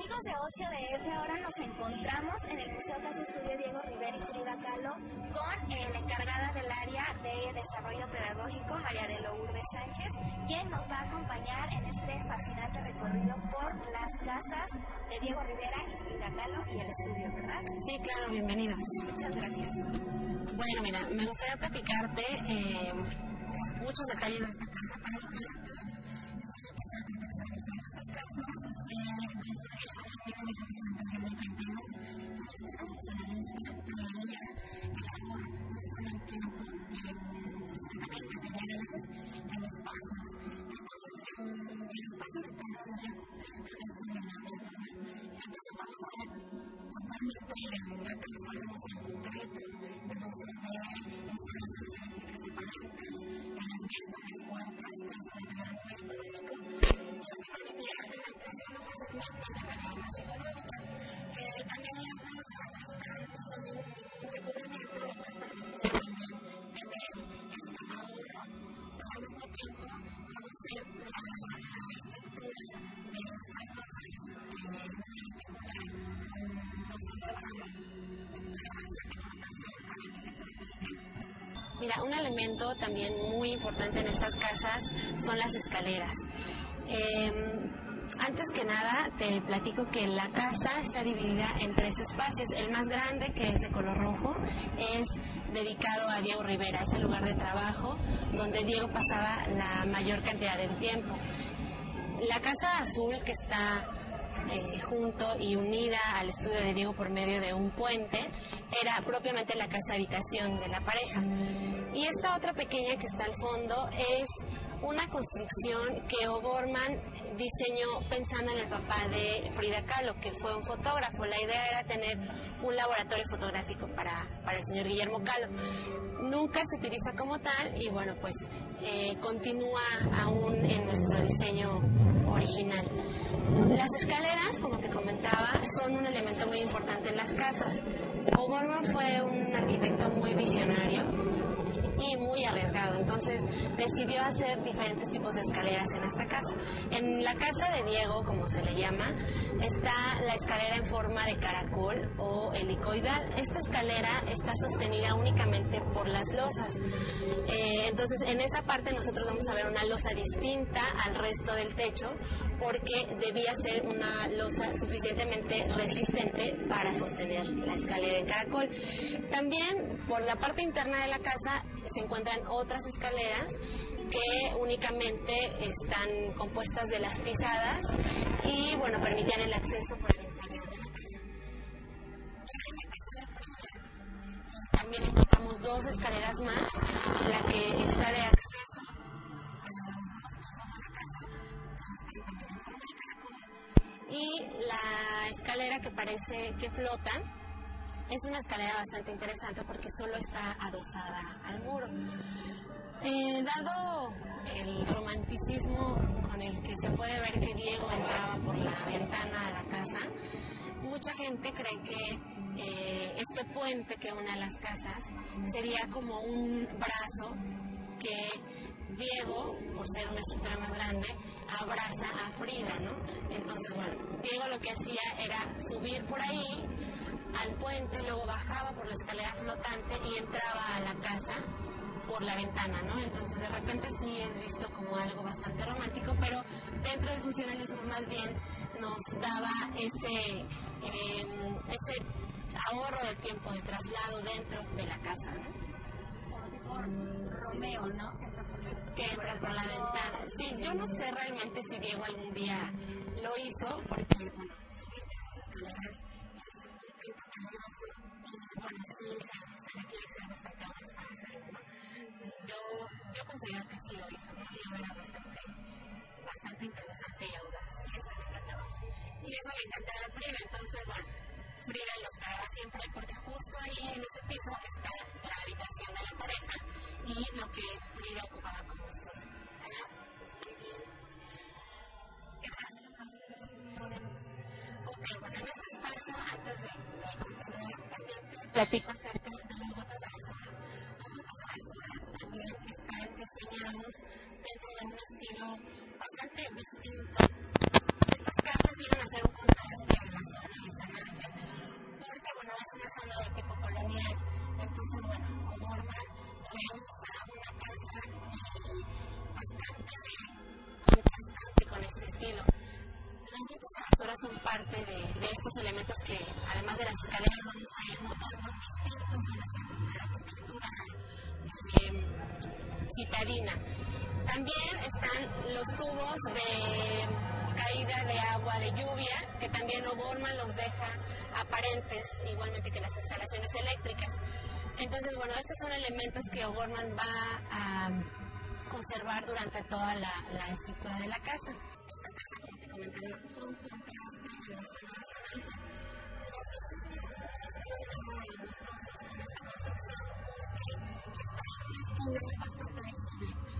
Amigos de Ocio de F, ahora nos encontramos en el Museo Casa Estudio Diego Rivera y Frida Kahlo con eh, la encargada del área de desarrollo pedagógico, María de Lourdes Sánchez, quien nos va a acompañar en este fascinante recorrido por las casas de Diego Rivera y Frida Kahlo y el estudio, ¿verdad? Sí, claro, bienvenidos. Muchas gracias. Bueno, mira, me gustaría platicarte eh, muchos detalles de esta casa para que aterrizaremos en concreto, que que Mira, un elemento también muy importante en estas casas son las escaleras. Em, antes que nada, te platico que la casa está dividida en tres espacios. El más grande, que es de color rojo, es dedicado a Diego Rivera, es el lugar de trabajo donde Diego pasaba la mayor cantidad del tiempo. La casa azul, que está eh, junto y unida al estudio de Diego por medio de un puente, era propiamente la casa habitación de la pareja. Y esta otra pequeña que está al fondo es una construcción que O'Gorman diseñó pensando en el papá de Frida Kahlo, que fue un fotógrafo. La idea era tener un laboratorio fotográfico para, para el señor Guillermo Kahlo. Nunca se utiliza como tal y bueno, pues eh, continúa aún en nuestro diseño original. Las escaleras, como te comentaba, son un elemento muy importante en las casas. O'Gorman fue un arquitecto muy visionario y muy arriesgado. Entonces decidió hacer diferentes tipos de escaleras en esta casa. En la casa de Diego, como se le llama, está la escalera en forma de caracol o helicoidal. Esta escalera está sostenida únicamente por las losas. Eh, entonces en esa parte nosotros vamos a ver una losa distinta al resto del techo porque debía ser una losa suficientemente resistente para sostener la escalera en caracol. También por la parte interna de la casa se encuentran otras escaleras que únicamente están compuestas de las pisadas y bueno, permitían el acceso por el interior de la casa. También encontramos dos escaleras más, la que está de acceso parece que flota es una escalera bastante interesante porque solo está adosada al muro. Eh, dado el romanticismo con el que se puede ver que Diego entraba por la ventana a la casa, mucha gente cree que eh, este puente que une a las casas sería como un brazo que Diego, por ser una estructura más grande, abraza a Frida, ¿no? Entonces, bueno, Diego lo que hacía era subir por ahí al puente, luego bajaba por la escalera flotante y entraba a la casa por la ventana, ¿no? Entonces de repente sí es visto como algo bastante romántico, pero dentro del funcionalismo más bien nos daba ese, em, ese ahorro de tiempo de traslado dentro de la casa, ¿no? Romeo, ¿no? Que entra por la ventana. Sí, yo no sé realmente si Diego algún día lo hizo, porque, bueno, esas escaleras bueno, sí, se, requiere ser bastante honesto para hacerlo, Yo, yo considero que sí lo hizo, ¿no? Y era bastante, bastante interesante y audaz. Eso le encantaba. Y eso le encantaba a Frida, entonces, bueno, Frida lo esperaba siempre porque justo ahí en ese piso está la habitación de la pareja y lo que Frida ocupaba como estudio. ¿Qué más? Ok, bueno, en este espacio, antes de platico acerca de las botas de basura. Las botas de basura también están diseñadas dentro de un estilo bastante distinto. Estas casas vienen a ser un contraste zona de porque bueno, es una zona de tipo colonial. Entonces, bueno, O'Gorman realiza una casa bastante contrastante con este estilo. Las vigas arazoras son parte de, de, estos elementos que, además de las escaleras, vamos a ir notando distintos en la arquitectura eh, citarina. También están los tubos de caída de agua de lluvia, que también O'Gorman los deja aparentes, igualmente que las instalaciones eléctricas. Entonces, bueno, estos son elementos que O'Gorman va a conservar durante toda la, estructura de la casa. Esta casa, como te comentaba, fue un contraste en la zona nacional. Gustosos con esta construcción porque está en una bastante visible.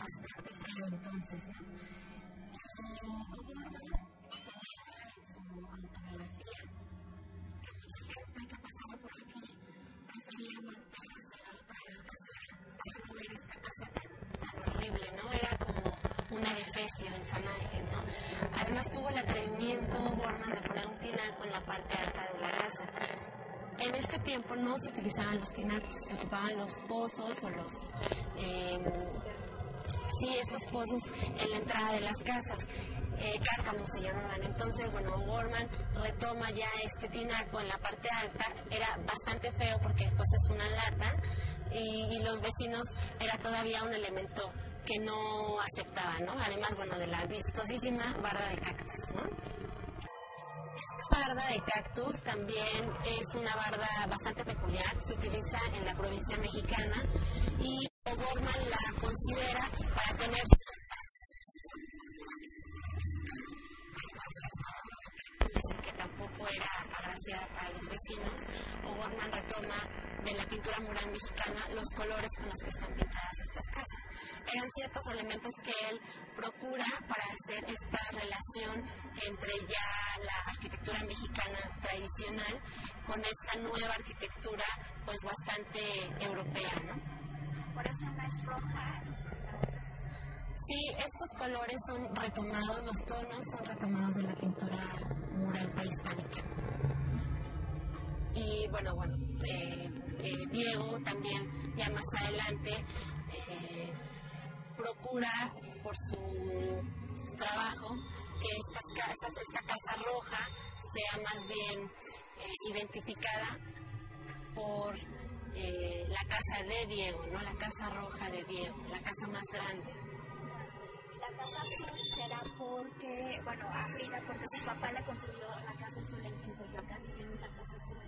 bastante feo entonces, ¿no? en su autobiografía que mucha gente que pasaba por aquí prefería voltearse a otra habitación para ver esta casa tan, horrible, ¿no? Era como un edificio en San Ángel, ¿no? Además tuvo el atrevimiento Borman de poner un tinaco en la parte alta de la casa. En este tiempo no se utilizaban los tinacos, se ocupaban los pozos o los... Eh, sí, estos pozos en la entrada de las casas. Eh, cárcamos se llamaban. Entonces, bueno, Gorman retoma ya este tinaco en la parte alta. Era bastante feo porque después es una lata y, y, los vecinos era todavía un elemento que no aceptaban, ¿no? Además, bueno, de la vistosísima barra de cactus, ¿no? Esta barda de cactus también es una barda bastante peculiar, se utiliza en la provincia mexicana y Gorman la considera para tener que tampoco era agraciada para los vecinos, O'Gorman retoma de la pintura mural mexicana los colores con los que están pintadas estas casas. Eran ciertos elementos que él procura para hacer esta relación entre ya la arquitectura mexicana tradicional con esta nueva arquitectura pues bastante europea, ¿no? Roja Sí, estos colores son retomados, los tonos son retomados de la pintura mural prehispánica. Y bueno, bueno, eh, eh, Diego también ya más adelante eh, procura por su trabajo que estas casas, esta casa roja sea más bien identificada por la casa de Diego, ¿no? la casa roja de Diego, la casa más grande la casa azul será porque, bueno, a Frida, porque su papá le construyó la casa azul en Coyoacán en la casa azul.